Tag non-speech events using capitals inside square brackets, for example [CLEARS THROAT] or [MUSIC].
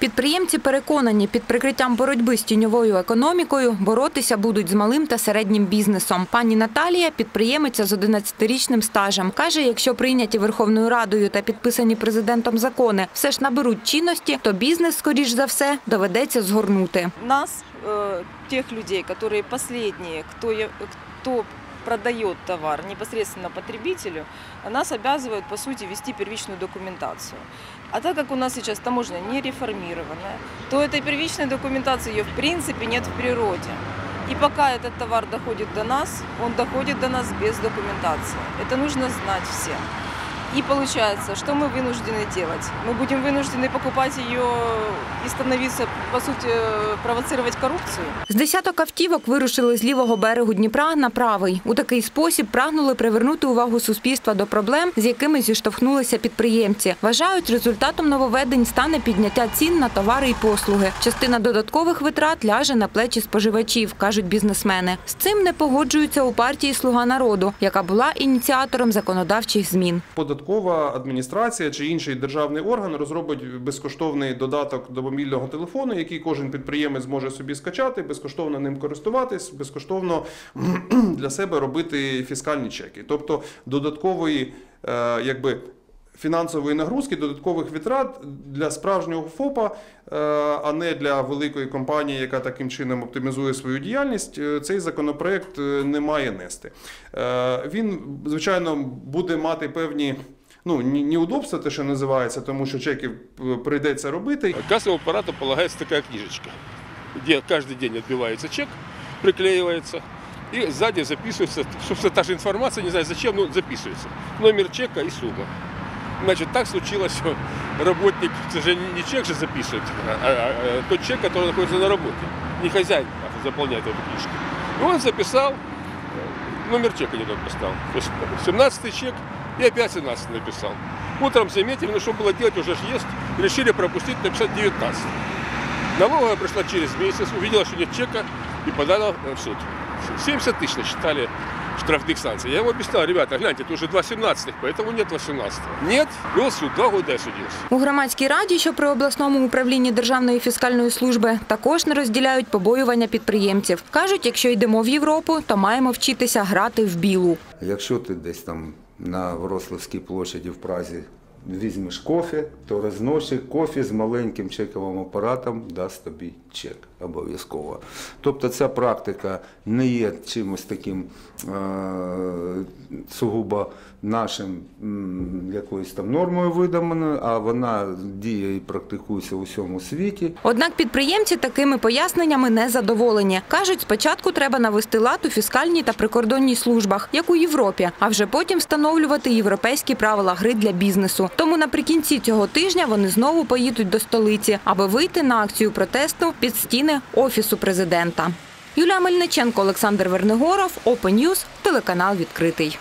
Підприємці переконані, під прикриттям боротьби з тіньовою економікою боротися будуть з малим та середнім бізнесом. Пані Наталія підприємиця з 11-річним стажем. Каже, якщо прийняті Верховною Радою та підписані президентом закони все ж наберуть чинності, то бізнес, скоріш за все, доведеться згорнути. нас, э, тех людей, которые последние, кто, я- кто продает товар непосредственно потребителю, нас обязывают, по сути, вести первичную документацию. А так как у нас сейчас таможня не реформированная, то этой первичной документации ее в принципе нет в природе. И пока этот товар доходит до нас, он доходит до нас без документации. Это нужно знать всем. И получается, что мы вынуждены делать? Мы будем вынуждены покупать ее и становиться, по сути, провоцировать коррупцию? З десяток автівок вирушили з лівого берегу Дніпра на правий. У такий спосіб прагнули привернути увагу суспільства до проблем, з якими зіштовхнулися підприємці. Вважають, результатом нововведень стане підняття цін на товари і послуги. Частина додаткових витрат ляже на плечі споживачів, кажуть бізнесмени. З цим не погоджуються у партії Слуга народу, яка була ініціатором законодавчих змін. Податкова адміністрація чи інший державний орган розробить безкоштовний додаток до мобільного телефону, який кожен підприємець зможе собі скачати, безкоштовно ним користуватись, безкоштовно [CLEARS THROAT] для себе робити фіскальні чеки. Тобто додаткової, е, якби Фінансової нагрузки, додаткових витрат для справжнього ФОПа, е, а не для великої компанії, яка таким чином оптимізує свою діяльність, е, цей законопроект е, не має нести. Е, Він, звичайно, буде мати певні. Ну, ні- неудобства, те, що називається, тому що чеків е, прийдеться робити. К кассовому аппарату полагается такая книжечка, где каждый день отбивается чек, приклеивается, и сзади записывается, собственно, та же информация, не знаю зачем, но записывается. Номер чека и сумма. Значит, так случилось, что работник, это же не чек же записывает, а, а- а тот чек, который находится на работе. Не хозяин а заполняет эту книжку. И он записал, э, номер чека не тот поставил. То есть 17 чек и опять 17 написал. Утром заметили, ну что было делать, уже ж есть, решили пропустить, написать 19. Налоговая пришла через месяц, увидела, что нет чека и подала в суд. 70 тысяч насчитали штрафных санкций. Я ему объяснял, ребята, гляньте, это уже два 17 поэтому нет 18 Нет, вел суд, два года я судился. У громадській раді, що при обласному управлінні Державної фіскальної служби, також не розділяють побоювання підприємців. Кажуть, якщо йдемо в Європу, то маємо вчитися грати в білу. Якщо ти десь там на Врославській площаді в Празі візьмеш кофе, то розносчик кофе з маленьким чековим апаратом дасть тобі чек обов'язково. Тобто ця практика не є чимось таким е- сугубо нашим якоюсь там нормою видуманою, а вона діє і практикується у всьому світі. Однак підприємці такими поясненнями не задоволені. Кажуть, спочатку треба навести лад у фіскальній та прикордонній службах, як у Європі, а вже потім встановлювати європейські правила гри для бізнесу. Тому наприкінці цього тижня вони знову поїдуть до столиці, аби вийти на акцію протесту під стіни офісу президента. Юлія Мельниченко, Олександр Вернигоров, Open News, телеканал відкритий.